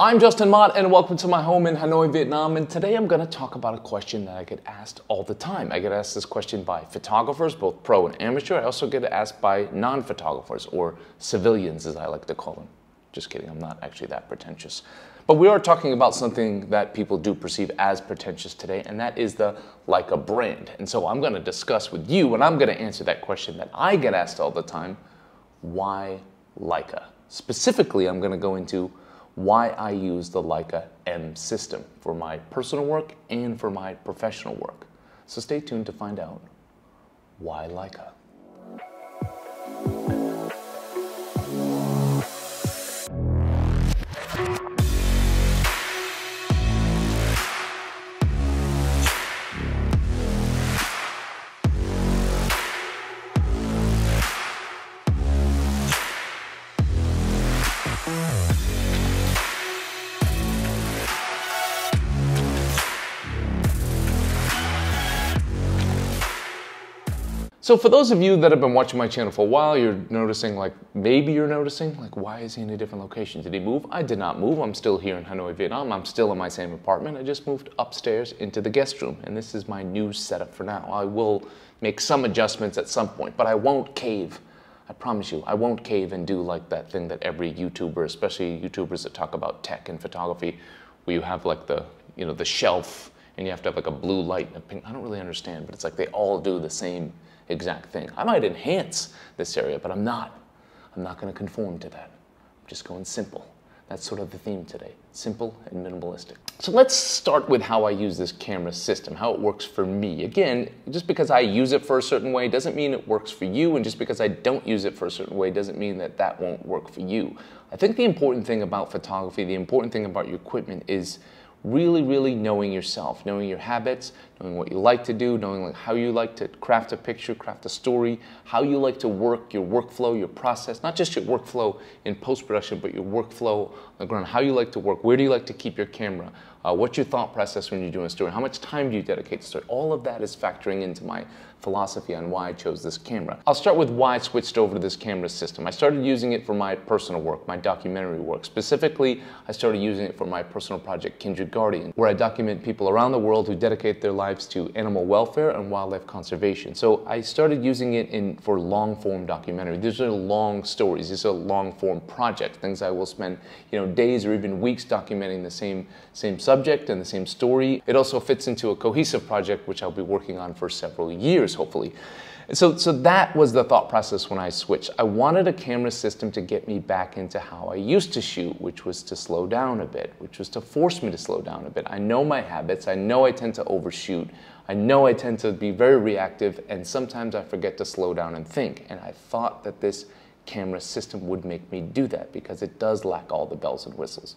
I'm Justin Mott, and welcome to my home in Hanoi, Vietnam. And today I'm going to talk about a question that I get asked all the time. I get asked this question by photographers, both pro and amateur. I also get asked by non photographers, or civilians as I like to call them. Just kidding, I'm not actually that pretentious. But we are talking about something that people do perceive as pretentious today, and that is the Leica brand. And so I'm going to discuss with you, and I'm going to answer that question that I get asked all the time why Leica? Specifically, I'm going to go into why I use the Leica M system for my personal work and for my professional work. So stay tuned to find out why Leica. So for those of you that have been watching my channel for a while, you're noticing like, maybe you're noticing like, why is he in a different location? Did he move? I did not move. I'm still here in Hanoi, Vietnam. I'm still in my same apartment. I just moved upstairs into the guest room and this is my new setup for now. I will make some adjustments at some point, but I won't cave. I promise you, I won't cave and do like that thing that every YouTuber, especially YouTubers that talk about tech and photography, where you have like the, you know, the shelf and you have to have like a blue light and a pink. I don't really understand, but it's like they all do the same exact thing. I might enhance this area, but I'm not. I'm not going to conform to that. I'm just going simple. That's sort of the theme today simple and minimalistic. So let's start with how I use this camera system, how it works for me. Again, just because I use it for a certain way doesn't mean it works for you, and just because I don't use it for a certain way doesn't mean that that won't work for you. I think the important thing about photography, the important thing about your equipment is really, really knowing yourself, knowing your habits, knowing what you like to do, knowing how you like to craft a picture, craft a story, how you like to work your workflow, your process, not just your workflow in post-production, but your workflow on the ground, how you like to work, where do you like to keep your camera, uh, what's your thought process when you're doing a story, how much time do you dedicate to story. All of that is factoring into my philosophy on why I chose this camera. I'll start with why I switched over to this camera system. I started using it for my personal work, my documentary work. Specifically, I started using it for my personal project, Kindred Guardian, where I document people around the world who dedicate their lives to animal welfare and wildlife conservation. So I started using it in for long form documentary. These are long stories. These are long form projects, things I will spend, you know, days or even weeks documenting the same, same subject and the same story. It also fits into a cohesive project, which I'll be working on for several years years, hopefully. So, so that was the thought process when I switched. I wanted a camera system to get me back into how I used to shoot, which was to slow down a bit, which was to force me to slow down a bit. I know my habits. I know I tend to overshoot. I know I tend to be very reactive, and sometimes I forget to slow down and think. And I thought that this camera system would make me do that because it does lack all the bells and whistles.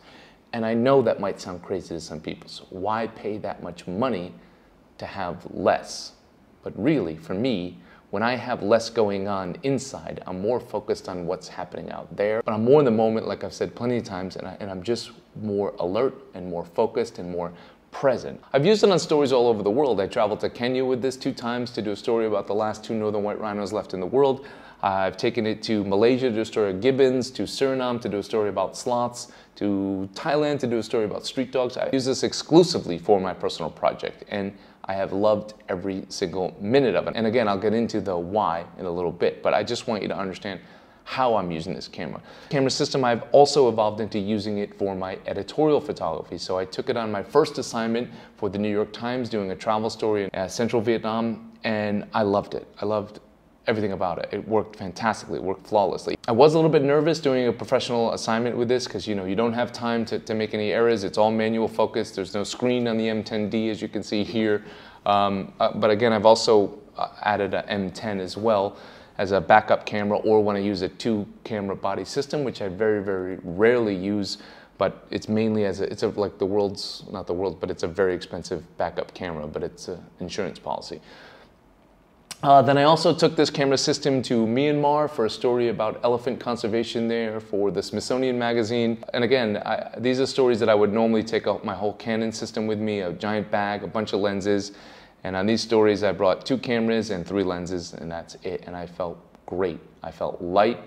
And I know that might sound crazy to some people. So why pay that much money to have less? But really, for me, when I have less going on inside, I'm more focused on what's happening out there. But I'm more in the moment, like I've said plenty of times, and, I, and I'm just more alert and more focused and more present. I've used it on stories all over the world. I traveled to Kenya with this two times to do a story about the last two northern white rhinos left in the world. I've taken it to Malaysia to do a story of gibbons, to Suriname to do a story about sloths, to Thailand to do a story about street dogs. I use this exclusively for my personal project. And I have loved every single minute of it. And again, I'll get into the why in a little bit, but I just want you to understand how I'm using this camera. Camera system, I've also evolved into using it for my editorial photography. So I took it on my first assignment for the New York Times doing a travel story in uh, central Vietnam, and I loved it. I loved everything about it. It worked fantastically, it worked flawlessly. I was a little bit nervous doing a professional assignment with this because you know you don't have time to, to make any errors. It's all manual focus. There's no screen on the M10D as you can see here. Um, uh, but again, I've also uh, added an M10 as well as a backup camera or when I use a two camera body system, which I very, very rarely use but it's mainly as a, it's a, like the world's, not the world, but it's a very expensive backup camera, but it's an insurance policy. Uh, then I also took this camera system to Myanmar for a story about elephant conservation there for the Smithsonian Magazine. And again, I, these are stories that I would normally take out my whole Canon system with me, a giant bag, a bunch of lenses. And on these stories, I brought two cameras and three lenses, and that's it. And I felt great. I felt light.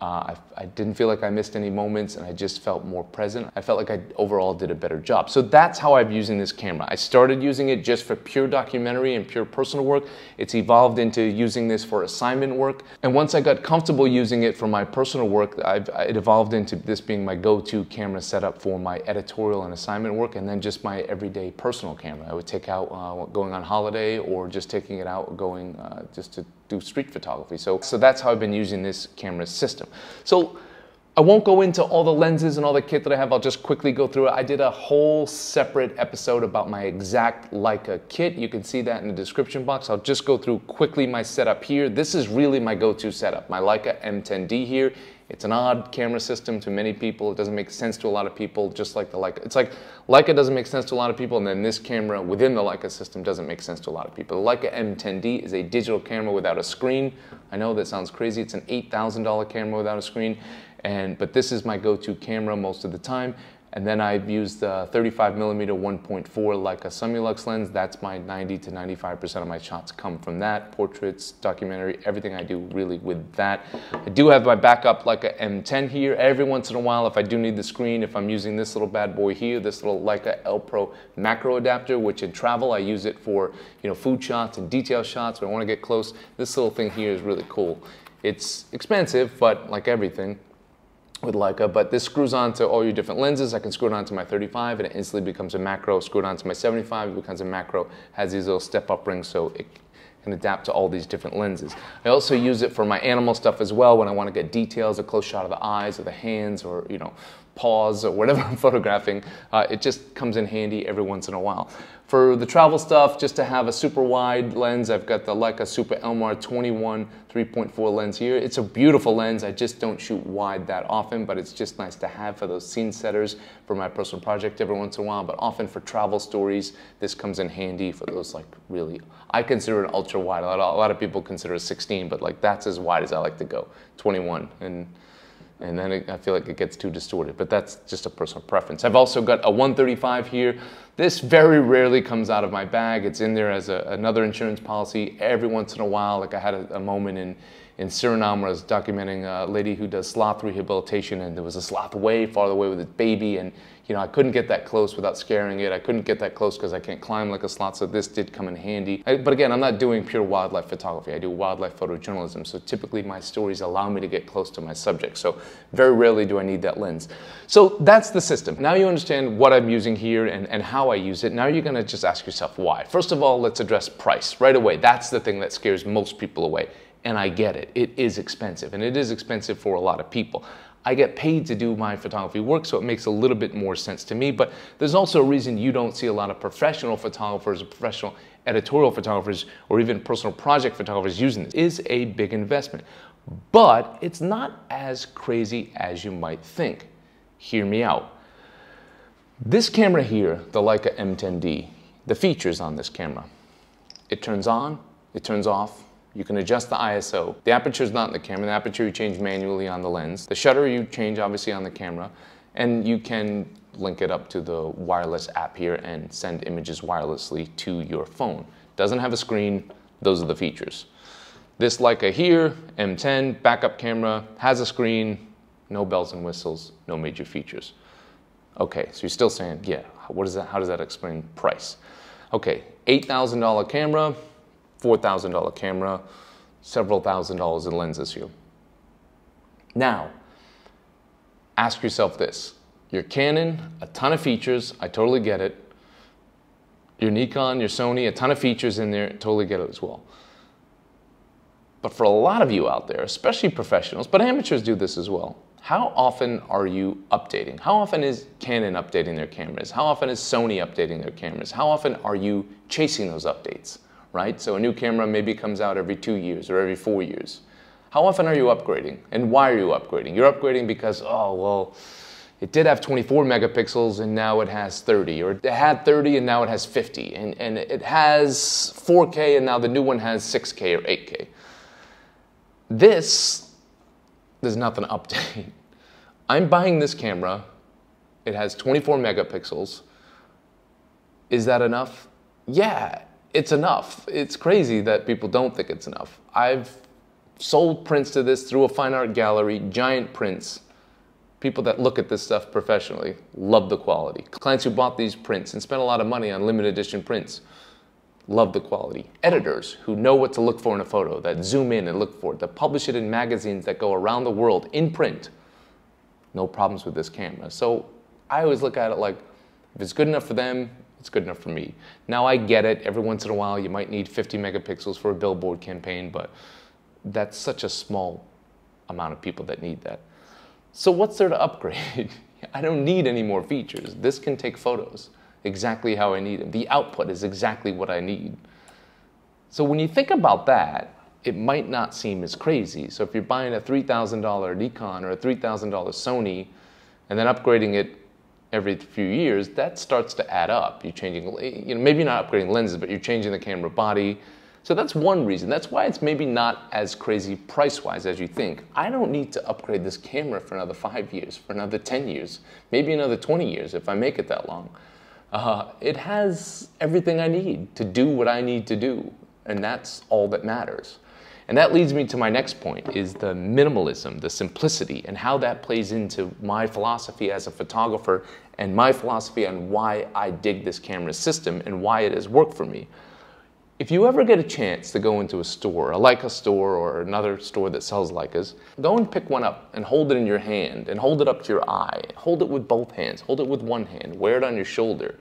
Uh, I, I, didn't feel like I missed any moments and I just felt more present. I felt like I overall did a better job. So that's how I'm using this camera. I started using it just for pure documentary and pure personal work. It's evolved into using this for assignment work. And once I got comfortable using it for my personal work, I've, it evolved into this being my go-to camera setup for my editorial and assignment work and then just my everyday personal camera. I would take out uh, going on holiday or just taking it out going uh, just to do street photography. So, so that's how I've been using this camera system. So I won't go into all the lenses and all the kit that I have. I'll just quickly go through it. I did a whole separate episode about my exact Leica kit. You can see that in the description box. I'll just go through quickly my setup here. This is really my go-to setup. My Leica M10D here it's an odd camera system to many people. It doesn't make sense to a lot of people, just like the Leica. It's like Leica doesn't make sense to a lot of people, and then this camera within the Leica system doesn't make sense to a lot of people. The Leica M10D is a digital camera without a screen. I know that sounds crazy. It's an $8,000 camera without a screen, and but this is my go-to camera most of the time. And then I've used the 35 millimeter 1.4 Leica Summilux lens. That's my 90 to 95% of my shots come from that. Portraits, documentary, everything I do really with that. I do have my backup Leica M10 here. Every once in a while, if I do need the screen, if I'm using this little bad boy here, this little Leica L Pro macro adapter, which in travel, I use it for you know food shots and detail shots when I want to get close. This little thing here is really cool. It's expensive, but like everything, with Leica, but this screws onto all your different lenses. I can screw it onto my 35 and it instantly becomes a macro. Screw it onto my 75, it becomes a macro. Has these little step-up rings so it can adapt to all these different lenses. I also use it for my animal stuff as well when I want to get details, a close shot of the eyes or the hands or, you know, paws or whatever I'm photographing. Uh, it just comes in handy every once in a while. For the travel stuff, just to have a super wide lens, I've got the Leica Super Elmar 21 3.4 lens here. It's a beautiful lens. I just don't shoot wide that often, but it's just nice to have for those scene setters for my personal project every once in a while. But often for travel stories, this comes in handy for those like really, I consider it ultra wide. A lot, of, a lot of people consider it 16, but like that's as wide as I like to go, 21. And and then it, I feel like it gets too distorted, but that's just a personal preference. I've also got a 135 here. This very rarely comes out of my bag. It's in there as a, another insurance policy every once in a while. Like I had a, a moment in, in Suriname where I was documenting a lady who does sloth rehabilitation and there was a sloth way farther away with its baby and you know, I couldn't get that close without scaring it. I couldn't get that close because I can't climb like a sloth, so this did come in handy. I, but again, I'm not doing pure wildlife photography. I do wildlife photojournalism, so typically my stories allow me to get close to my subject. So very rarely do I need that lens. So that's the system. Now you understand what I'm using here and, and how I use it. Now you're gonna just ask yourself why. First of all, let's address price right away. That's the thing that scares most people away. And I get it. It is expensive, and it is expensive for a lot of people. I get paid to do my photography work, so it makes a little bit more sense to me. But there's also a reason you don't see a lot of professional photographers or professional editorial photographers or even personal project photographers using this. It is a big investment, but it's not as crazy as you might think. Hear me out. This camera here, the Leica M10D, the features on this camera, it turns on, it turns off, you can adjust the ISO. The aperture is not in the camera. The aperture you change manually on the lens. The shutter you change obviously on the camera. And you can link it up to the wireless app here and send images wirelessly to your phone. Doesn't have a screen. Those are the features. This Leica here, M10, backup camera, has a screen, no bells and whistles, no major features. Okay, so you're still saying, yeah, what is that, how does that explain price? Okay, $8,000 camera, $4,000 camera, several thousand dollars in lenses here. Now, ask yourself this. Your Canon, a ton of features, I totally get it. Your Nikon, your Sony, a ton of features in there, totally get it as well. But for a lot of you out there, especially professionals, but amateurs do this as well, how often are you updating? How often is Canon updating their cameras? How often is Sony updating their cameras? How often are you chasing those updates? Right? So a new camera maybe comes out every two years or every four years. How often are you upgrading? And why are you upgrading? You're upgrading because, oh, well, it did have 24 megapixels and now it has 30, or it had 30 and now it has 50, and, and it has 4K and now the new one has 6K or 8K. This, there's nothing update. I'm buying this camera, it has 24 megapixels. Is that enough? Yeah, it's enough. It's crazy that people don't think it's enough. I've sold prints to this through a fine art gallery, giant prints. People that look at this stuff professionally love the quality. Clients who bought these prints and spent a lot of money on limited edition prints love the quality. Editors who know what to look for in a photo, that zoom in and look for it, that publish it in magazines that go around the world in print, no problems with this camera. So I always look at it like, if it's good enough for them, it's good enough for me. Now I get it, every once in a while you might need 50 megapixels for a billboard campaign, but that's such a small amount of people that need that. So what's there to upgrade? I don't need any more features. This can take photos exactly how I need them. The output is exactly what I need. So when you think about that, it might not seem as crazy. So if you're buying a $3,000 Nikon or a $3,000 Sony and then upgrading it every few years, that starts to add up. You're changing, you know, maybe not upgrading lenses, but you're changing the camera body. So that's one reason. That's why it's maybe not as crazy price-wise as you think. I don't need to upgrade this camera for another five years, for another 10 years, maybe another 20 years if I make it that long. Uh, it has everything I need to do what I need to do, and that's all that matters. And that leads me to my next point is the minimalism, the simplicity, and how that plays into my philosophy as a photographer and my philosophy on why I dig this camera system and why it has worked for me. If you ever get a chance to go into a store, a Leica store or another store that sells Leicas, go and pick one up and hold it in your hand and hold it up to your eye. Hold it with both hands, hold it with one hand, wear it on your shoulder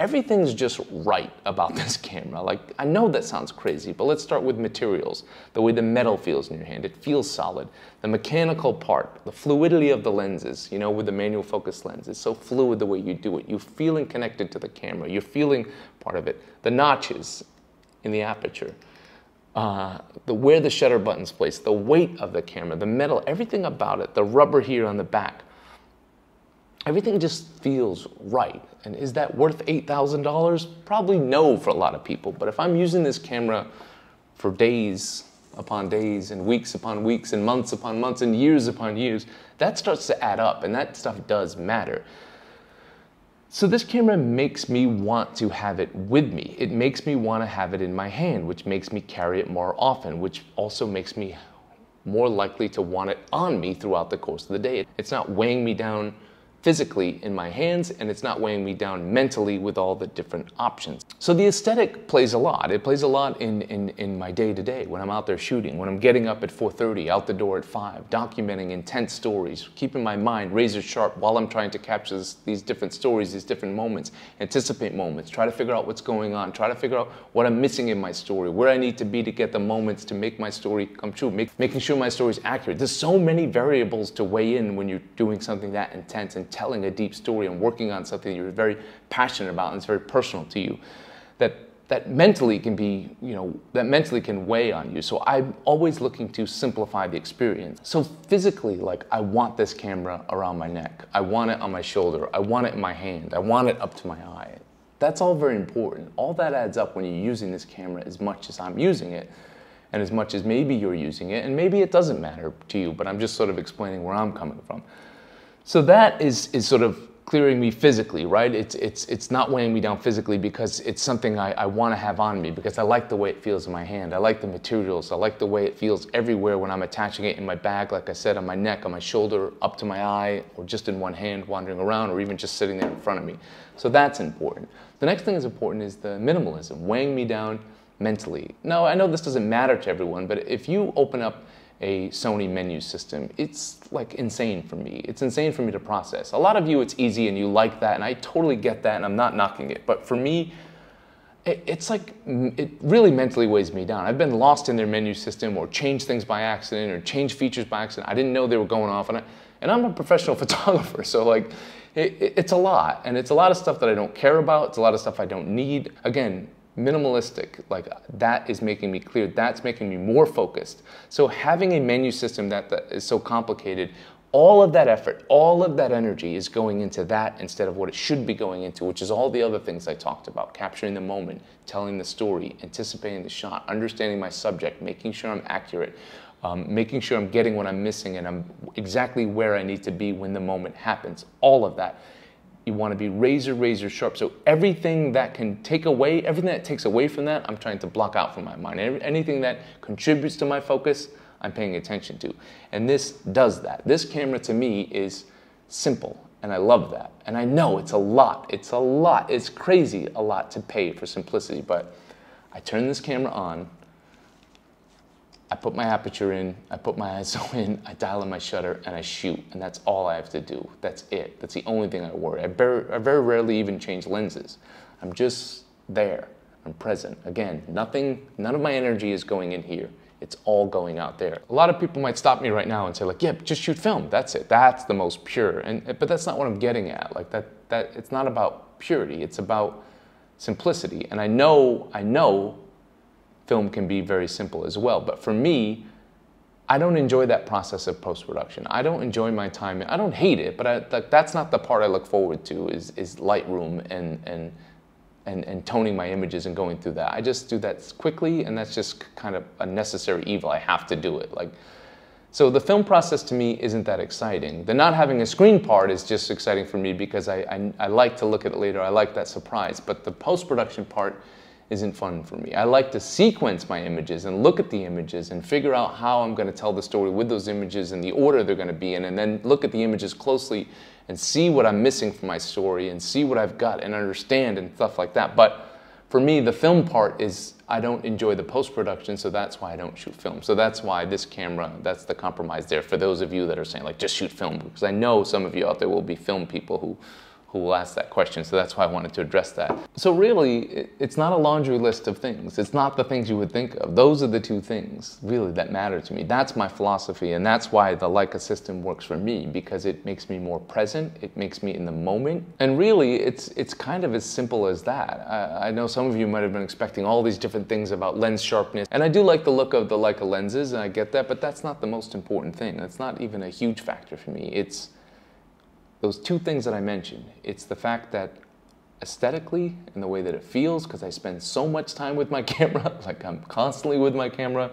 everything's just right about this camera. Like, I know that sounds crazy, but let's start with materials. The way the metal feels in your hand, it feels solid. The mechanical part, the fluidity of the lenses, you know, with the manual focus lens, it's so fluid the way you do it. You're feeling connected to the camera. You're feeling part of it. The notches in the aperture. Uh, the where the shutter button's placed, the weight of the camera, the metal, everything about it, the rubber here on the back, everything just feels right. And is that worth $8,000? Probably no for a lot of people. But if I'm using this camera for days upon days and weeks upon weeks and months upon months and years upon years, that starts to add up and that stuff does matter. So this camera makes me want to have it with me. It makes me want to have it in my hand, which makes me carry it more often, which also makes me more likely to want it on me throughout the course of the day. It's not weighing me down physically in my hands and it's not weighing me down mentally with all the different options. So the aesthetic plays a lot. It plays a lot in, in, in my day to day when I'm out there shooting, when I'm getting up at 4.30, out the door at 5, documenting intense stories, keeping my mind razor sharp while I'm trying to capture this, these different stories, these different moments, anticipate moments, try to figure out what's going on, try to figure out what I'm missing in my story, where I need to be to get the moments to make my story come true, make, making sure my story is accurate. There's so many variables to weigh in when you're doing something that intense and telling a deep story and working on something you're very passionate about and it's very personal to you, that that mentally can be, you know, that mentally can weigh on you. So I'm always looking to simplify the experience. So physically, like I want this camera around my neck. I want it on my shoulder. I want it in my hand. I want it up to my eye. That's all very important. All that adds up when you're using this camera as much as I'm using it and as much as maybe you're using it, and maybe it doesn't matter to you, but I'm just sort of explaining where I'm coming from. So that is, is sort of clearing me physically, right? It's, it's, it's not weighing me down physically because it's something I, I want to have on me because I like the way it feels in my hand. I like the materials. I like the way it feels everywhere when I'm attaching it in my bag, like I said, on my neck, on my shoulder, up to my eye, or just in one hand wandering around, or even just sitting there in front of me. So that's important. The next thing that's important is the minimalism, weighing me down mentally. Now, I know this doesn't matter to everyone, but if you open up a Sony menu system, it's like insane for me. It's insane for me to process. A lot of you, it's easy and you like that, and I totally get that, and I'm not knocking it. But for me, it, it's like, it really mentally weighs me down. I've been lost in their menu system or changed things by accident or changed features by accident. I didn't know they were going off, and, I, and I'm a professional photographer, so like, it, it's a lot, and it's a lot of stuff that I don't care about. It's a lot of stuff I don't need. Again, minimalistic like that is making me clear that's making me more focused. So having a menu system that, that is so complicated all of that effort all of that energy is going into that instead of what it should be going into which is all the other things i talked about capturing the moment telling the story anticipating the shot understanding my subject making sure i'm accurate um, making sure i'm getting what i'm missing and i'm exactly where i need to be when the moment happens all of that you want to be razor, razor sharp. So everything that can take away, everything that takes away from that, I'm trying to block out from my mind. Anything that contributes to my focus, I'm paying attention to. And this does that. This camera to me is simple, and I love that. And I know it's a lot. It's a lot. It's crazy a lot to pay for simplicity, but I turn this camera on, I put my aperture in, I put my ISO in, I dial in my shutter, and I shoot. And that's all I have to do. That's it. That's the only thing I worry. I, I very rarely even change lenses. I'm just there. I'm present. Again, nothing, none of my energy is going in here. It's all going out there. A lot of people might stop me right now and say like, yeah, just shoot film. That's it. That's the most pure. And eh, but that's not what I'm getting at. Like that that it's not about purity. It's about simplicity. And I know I know film can be very simple as well. But for me, I don't enjoy that process of post production. I don't enjoy my time. I don't hate it, but I, that's not the part I look forward to. Is is Lightroom and and and and toning my images and going through that. I just do that quickly, and that's just kind of a necessary evil. I have to do it. Like. So the film process to me isn't that exciting. The not having a screen part is just exciting for me because I, I, I like to look at it later. I like that surprise. But the post-production part isn't fun for me. I like to sequence my images and look at the images and figure out how I'm going to tell the story with those images and the order they're going to be in, and then look at the images closely and see what I'm missing from my story and see what I've got and understand and stuff like that. But for me, the film part is I don't enjoy the post production, so that's why I don't shoot film. So that's why this camera, that's the compromise there for those of you that are saying, like, just shoot film. Because I know some of you out there will be film people who who will ask that question. So that's why I wanted to address that. So really, it's not a laundry list of things. It's not the things you would think of. Those are the two things really that matter to me. That's my philosophy, and that's why the Leica system works for me because it makes me more present. It makes me in the moment, and really, it's it's kind of as simple as that. I, I know some of you might have been expecting all these different things about lens sharpness, and I do like the look of the Leica lenses, and I get that, but that's not the most important thing. That's not even a huge factor for me. It's those two things that I mentioned. It's the fact that aesthetically and the way that it feels, because I spend so much time with my camera, like I'm constantly with my camera.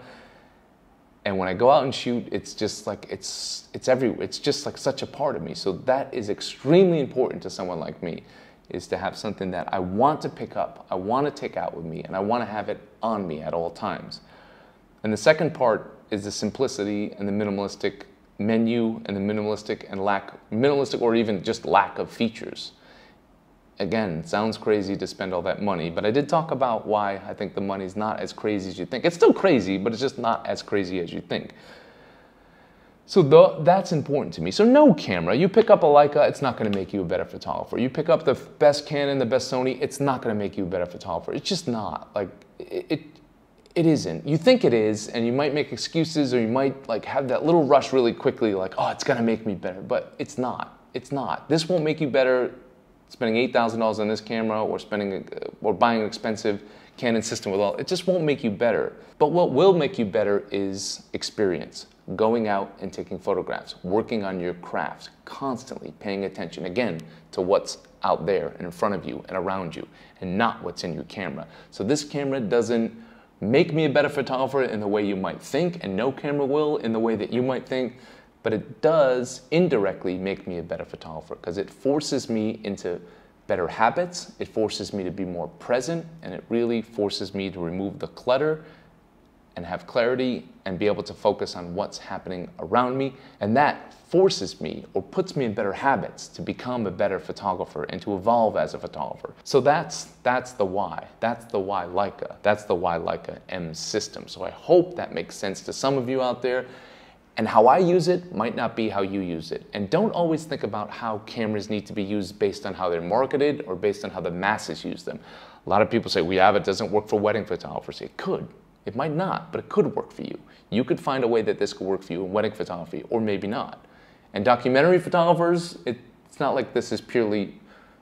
And when I go out and shoot, it's just like it's it's everywhere. It's just like such a part of me. So that is extremely important to someone like me, is to have something that I want to pick up, I want to take out with me, and I want to have it on me at all times. And the second part is the simplicity and the minimalistic menu and the minimalistic and lack, minimalistic or even just lack of features. Again, sounds crazy to spend all that money, but I did talk about why I think the money's not as crazy as you think. It's still crazy, but it's just not as crazy as you think. So the, that's important to me. So no camera, you pick up a Leica, it's not gonna make you a better photographer. You pick up the best Canon, the best Sony, it's not gonna make you a better photographer. It's just not. Like, it, it it isn't. You think it is, and you might make excuses or you might like have that little rush really quickly, like, oh, it's gonna make me better, but it's not. It's not. This won't make you better spending $8,000 on this camera or spending uh, or buying an expensive Canon system with all, it just won't make you better. But what will make you better is experience, going out and taking photographs, working on your craft, constantly paying attention again to what's out there and in front of you and around you and not what's in your camera. So this camera doesn't make me a better photographer in the way you might think, and no camera will in the way that you might think, but it does indirectly make me a better photographer because it forces me into better habits, it forces me to be more present, and it really forces me to remove the clutter and have clarity and be able to focus on what's happening around me. And that forces me or puts me in better habits to become a better photographer and to evolve as a photographer. So that's that's the why. That's the why Leica. That's the why Leica M system. So I hope that makes sense to some of you out there. And how I use it might not be how you use it. And don't always think about how cameras need to be used based on how they're marketed or based on how the masses use them. A lot of people say, we have it doesn't work for wedding photographers. It could. It might not, but it could work for you. You could find a way that this could work for you in wedding photography, or maybe not. And documentary photographers, it, it's not like this is purely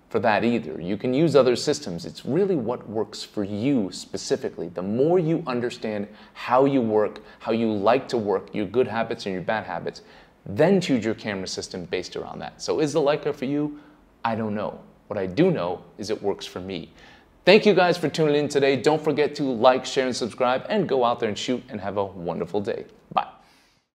for that either. You can use other systems. It's really what works for you specifically. The more you understand how you work, how you like to work, your good habits and your bad habits, then choose your camera system based around that. So is the Leica for you? I don't know. What I do know is it works for me. Thank you guys for tuning in today. Don't forget to like, share, and subscribe, and go out there and shoot and have a wonderful day. Bye.